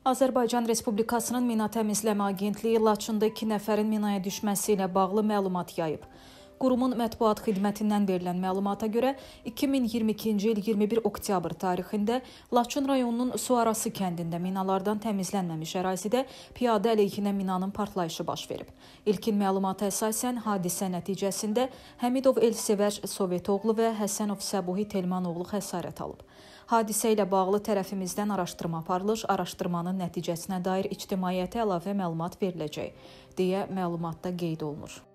Azərbaycan Respublikasının Mina Təmizləmə Agentliyi Laçında 2 nəfərin minaya düşməsi ilə bağlı məlumat yayıb. Qurumun mətbuat xidmətindən verilən məlumata görə 2022-ci il 21 oktyabr tarixində Laçın rayonunun Suarası kəndində minalardan təmizlənməmiş ərazidə piyada əleyhinə minanın partlayışı baş verib. İlkin məlumata əsasən hadisə nəticəsində Həmidov Elsevər Sovetoğlu və Həsənov Səbuhi Telmanoğlu xəsarət alıb. Hadisə ilə bağlı tərəfimizdən araşdırma aparılır, araşdırmanın nəticəsinə dair ictimaiyyətə əlavə məlumat veriləcək, deyə məlumatda qeyd olunur.